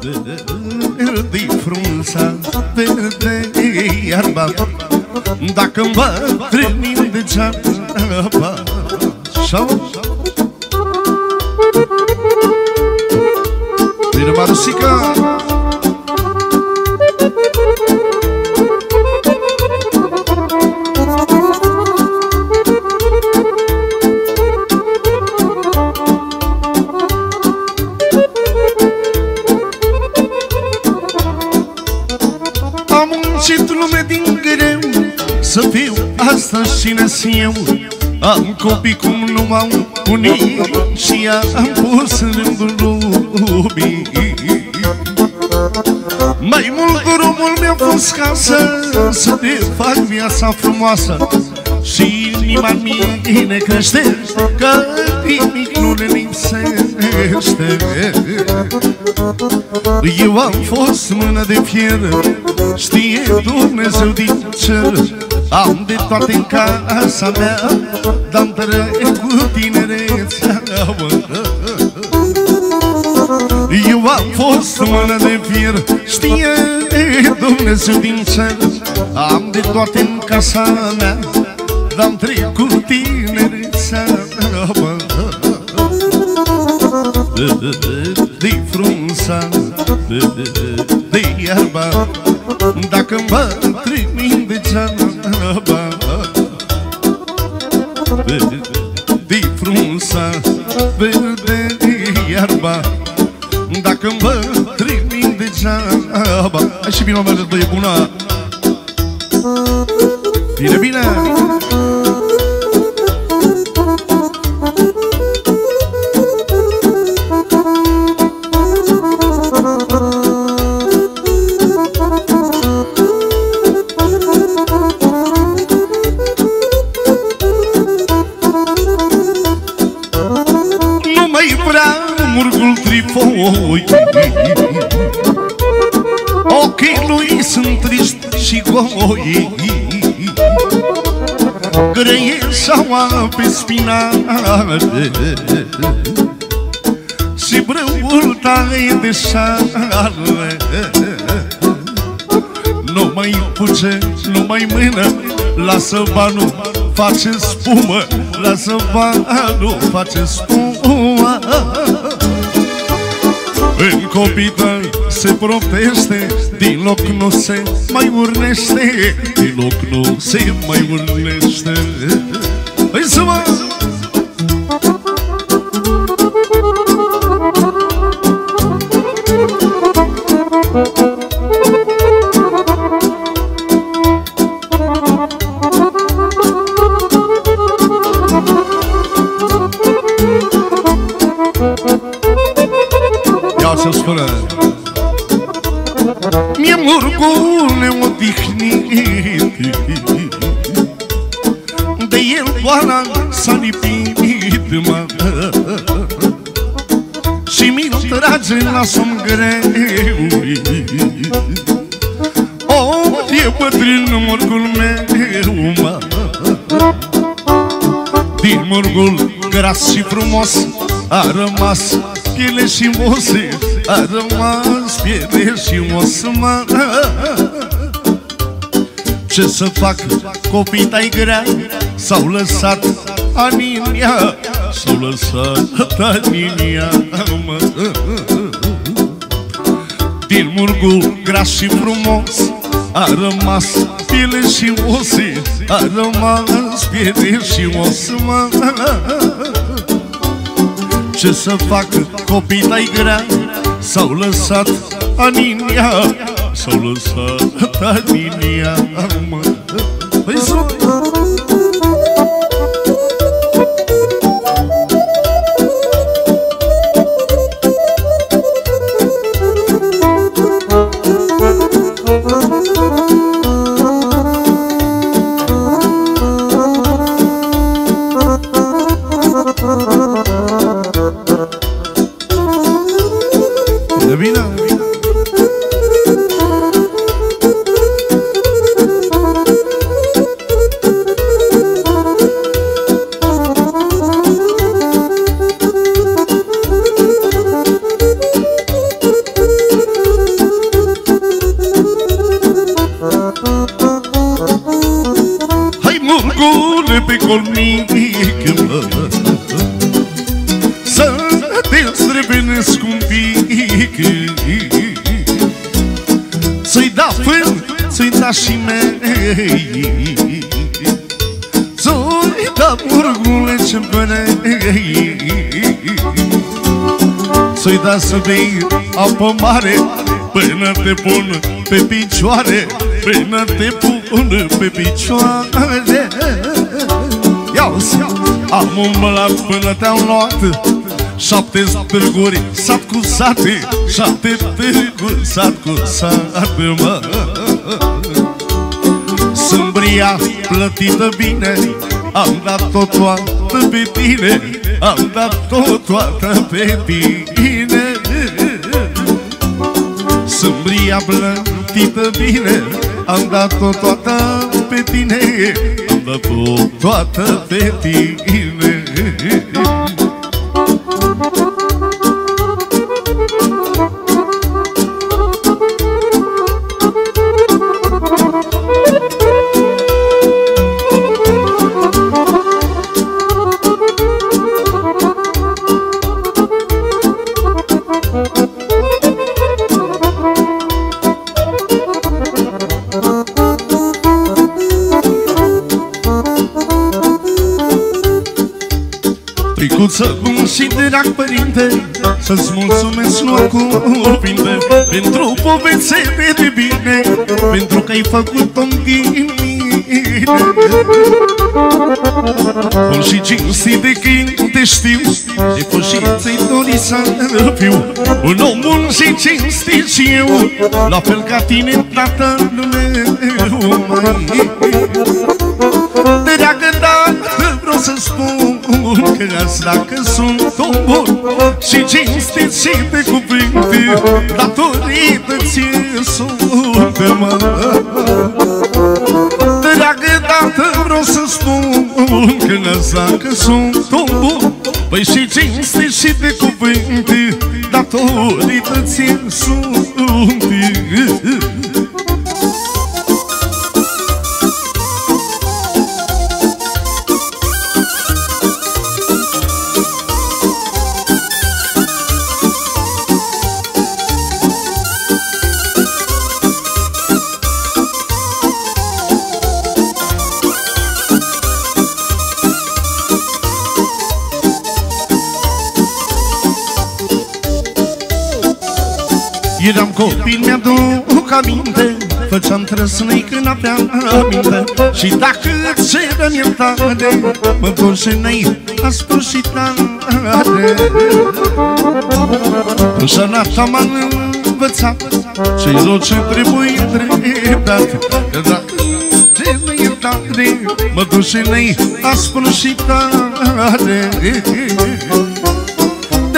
Verde frunza, verde iarba. Dacă-mi bătrânim degeaba Sau Bine, Marusica Am muncit lume din greu Să fiu asta cine eu. Am copii cum nu m-au unit Și am pus în rândul lumii. Mai mult drumul mi-a fost ca să Să te fac viața frumoasă. Și inima mine crește Că nimic nu ne lipsește. Eu am fost mână de fier Știe Dumnezeu din cer. Am de toate în casa mea Dar-mi trecut tinerețea mă. Eu am fost mână de fier Știe Dumnezeu din cer. Am de toate în casa mea Dar-mi trecut tinerețea De frunza De iarba Dacă mă trimim degeaba De frunza De iarba Dacă mă trimim degeaba Hai și bine, mă, e bună Bine, bine Ochii lui sunt triști și goi Greieșaua pe spinare Și brâul tare de șare Nu mai puce, nu mai mână Lasă banul, face spumă Lasă banul, face spumă. În copii tăi se proptește Din loc nu se mai urnește Din loc nu se mai urnește Hai să mă! Mă Și mi-l trage la somn greu. O, e bătrân murgul meu, mă. Din murgul gras și frumos A rămas piele și mose A rămas piele și mos, mă. Ce să fac copii tai grea S-au lăsat aninia S-au lăsat aninia, mă Din murgul gras și frumos A rămas piele și ose A rămas piele și os, mă. Ce să fac copii tai grea S-au lăsat aninia S-au lăsat aninia, mă. Păi să dornic mă Să te străbenesc un pic Să-i da fân, să-i da și mei Să-i da murgulece până Să-i da să bei apă mare Până te pun pe picioare Până te pun pe picioare Ia-ți, am umblat până te-am luat. Șapte târguri, sat cu sate Șapte târguri, sat cu sate, mă. Sâmbria plătită bine. Am dat-o toată pe tine. Am dat-o toată pe tine. Sâmbria plătită bine. Am dat-o toată pe tine Am dat-o toată pe tine Tricuță bun și drag părinte Să-ți mulțumesc nu cu cuvinte. Pentru poveste de bine Pentru că ai făcut-o din mine. Bun și cinstit de când te știu De fost și ți-ai dori să fiu. Un om bun și cinstit și eu La fel ca tine, tatăl meu Dragă, dacă vreau să spun Că asta că sunt om bun Și cinstit și de cuvinte Datorită ție sunt, mă. Dragă, dacă vreau să spun Că asta că sunt om bun. Păi și cinstit și de cuvinte Datorită ție sunt Eram copil, mi-aduc aminte Făceam trăsnei când aveam aminte. Și dacă îți cerăm iertare Mă dojenei aspru și tare. Înșanata m-a învățat Ce-i rău ce trebuie dreptate Că dacă cerăm iertare Mă dojenei aspru și tare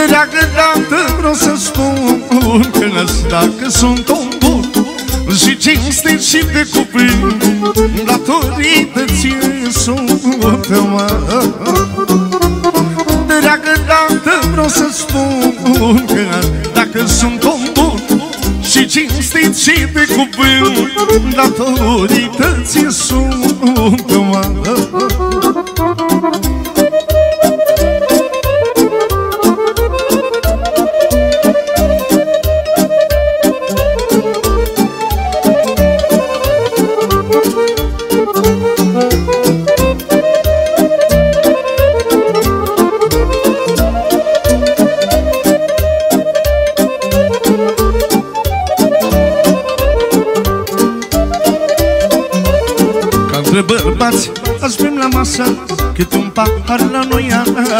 Dragă, dacă vreau să spun Că dacă sunt om bun Și cinstit și de cuvânt Datorită ție sunt mă Dragă, dacă vreau să spun Că dacă sunt om bun Și cinstit și de cuvânt Datorită ție sunt mă bărbați Azi bem la masă Cât un pahar la noi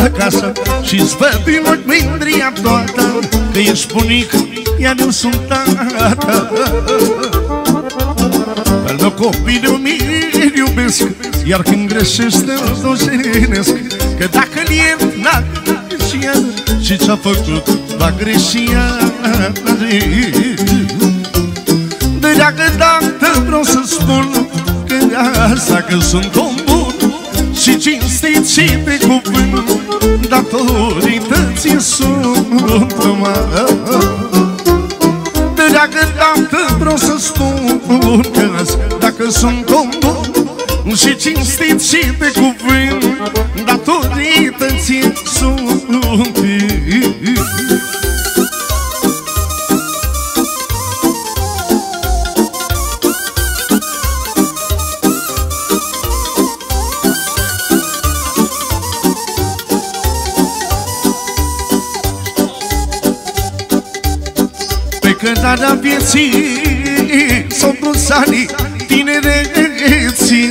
acasă. Și-ți văd din ochi mândria toată Că ești bunic, iar eu sunt tata Al meu copil eu mi-l iubesc Iar când greșește îl dojenesc. Că dacă-l iert, n-a și iar Și ce-a făcut, va greși iar Dragă, dacă vreau să spun asta că sunt om bun Și cinstit și de cuvânt Datorită ție sunt mă Dragă tată vreau să spun că dacă sunt om bun Și cinstit și de cuvânt Datorită ție sunt cântarea vieții S-au dus anii tinereții.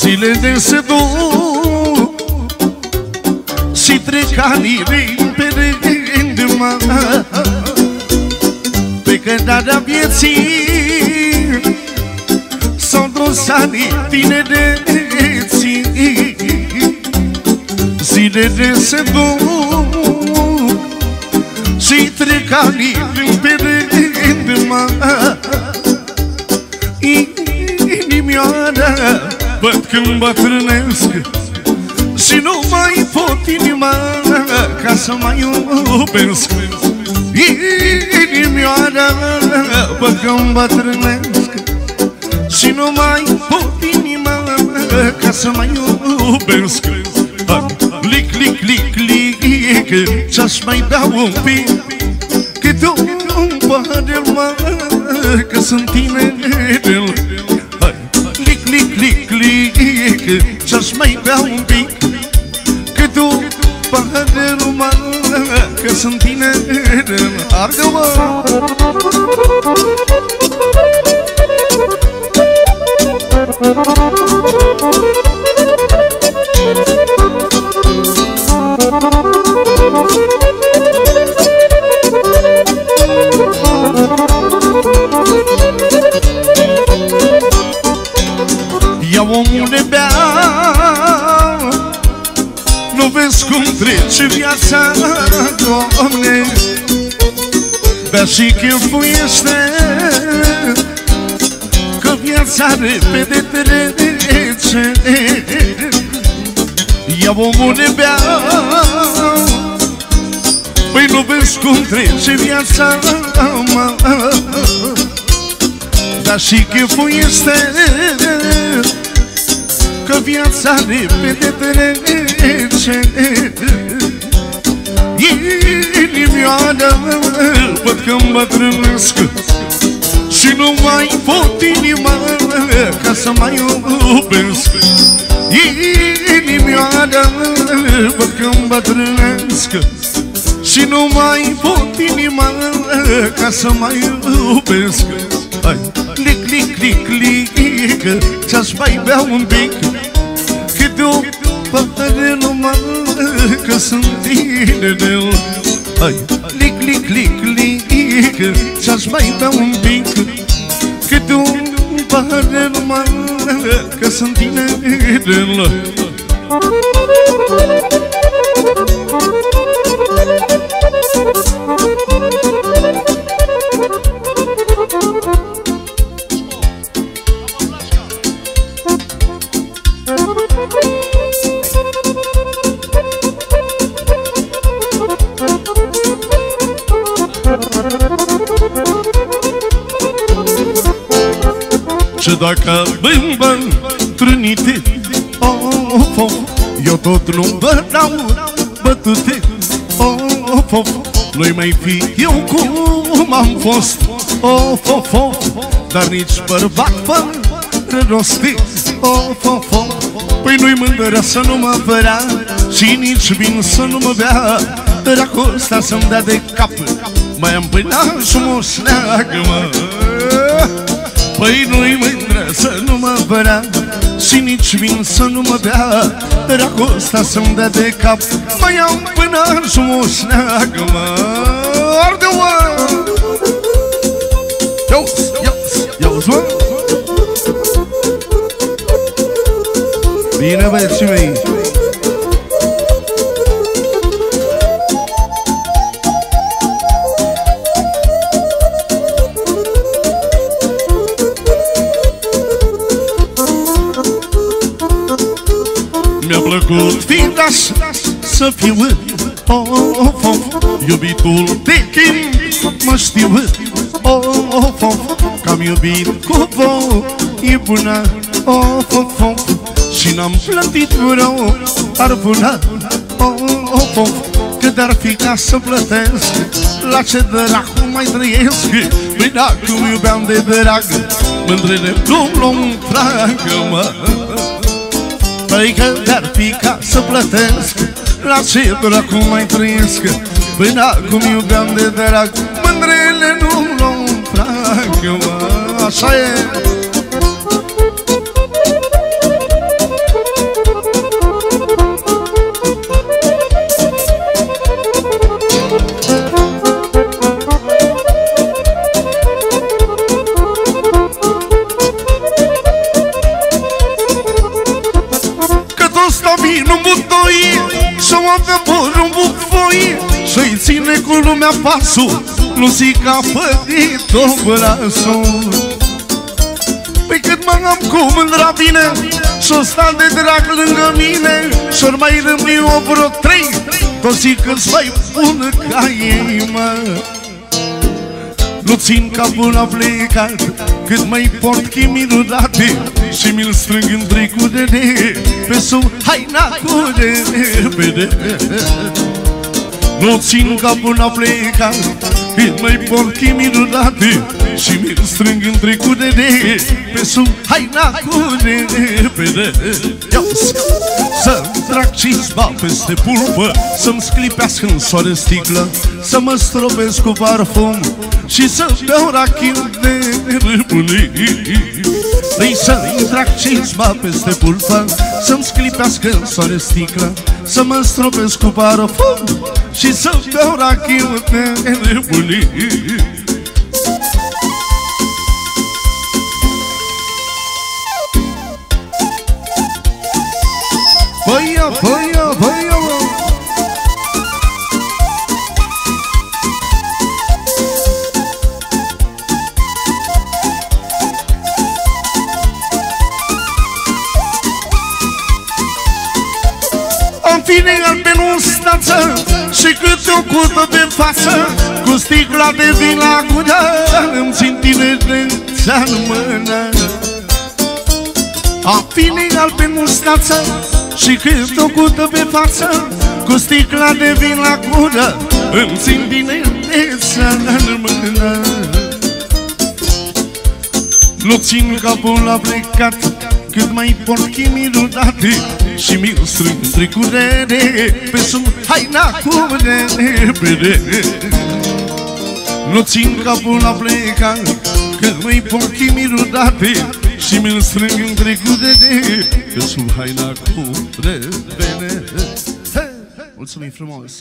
Zile de se duc Și trec anii repede mă. Pe cântarea vieții S-au dus anii tinereții. Zile de se duc Și trec anii repede mă Inimioară. Văd când bătrânesc Și nu mai pot inima Ca să mai iubesc. Inimioară Văd când bătrânesc Și nu mai pot inima Ca să mai iubesc. Lic, lic, lic, lic Ce-aș mai dau un pic Câte un pahar mă Că sunt tinerel. Lic, lic, lic, lic Ce-aș mai bea un pic? Câte un pahar mă Că sunt tinerel. Arde-mă Ia viața, Doamne Bea și chefuiește Că viața repede trece Ia omule bea. Păi nu vezi cum trece viața, mă. Dar și chefuiește Că viața repede trece Inimioară Văd că îmbătrânesc Și nu mai pot inima Ca să mai iubesc. Inimioară Văd că îmbătrânesc Și nu mai pot inima Ca să mai iubesc. Hai, lic, lic, lic, lic Ce-aș mai bea un pic. Câte o pahare numai Că sunt tinerel Hai, lic, lic, lic, lic Ce-aș mai bea un pic. Câte o pahare numai Că sunt tinerel Și dacă bâmbă trânite Of, of, eu tot nu vă dau bătute Of, of, nu-i mai fi eu cum am fost Of, of, of, dar nici bărbat fără rostit Of, of, of, păi nu-i mândră să nu mă vrea Și nici vin să nu mă bea Dragostea să-mi dea de cap Mai am până și mă șleagă, mă. Păi nu-i mândră să nu mă vrea Și nici vin să nu mă bea Dragostea să-mi dea de cap Mai am până și mă șleagă, mă Arde-mă! Ia-uzi, ia-uzi, ia-uzi, mă! Bine, băieții mei! Mi-a plăcut fiind așa să fiu Of, of, iubitul de timp mă știu Of, of, ca Am iubit cu voi bună Of, of, of Și n-am plătit vreo ar bună Of, of Cât ar fi ca să plătesc La ce dracu mai trăiesc? Păi dacă iubeam de drag Mândrele cum luăm fragă, mă Păi cât ar fi ca să plătesc. La ce dracu mai trăiesc. Păi acum iubeam de drag. Mândrele nu luăm fragă, mă Așa e cu lumea pasul Nu zic că a făcut-o brasul. Păi cât mă am cu mândra bine Și-o sta de drag lângă mine Și-or mai rămâi o vreo trei Toți zic că-ți mai bună ca ei, mă. Nu țin capul la plecat Cât mai port chimii date Și mi-l strâng în tricul de Pe sub haina cu de repede nu țin capul la plecat Când mai porchi minunate Și mi-l strâng în trecude de Pe sub haina cu de repede Să-mi trag cizma peste pulpă Să-mi sclipească în soare sticlă Să mă stropesc cu parfum Și să beau rachim de râpului Vrei să-mi trag cizma peste pulpă Să-mi sclipească în soare sticlă Să mă stropesc cu parfum și să beau rachiu de nebunii Cu sticla de vin la gură Îmi țin tine de în mână. Am fine albe mustață Și câte o cută de față Cu sticla de vin la gură Îmi țin tine de în mână. Nu țin capul la plecat cât mai porchi minunate Și mi-l strâng tricurere Pe sub haina cu repede Nu țin capul la pleca Cât mai porchi minunate Și mi-l strâng în tricurere Pe sub haina cu repede Mulțumim frumos!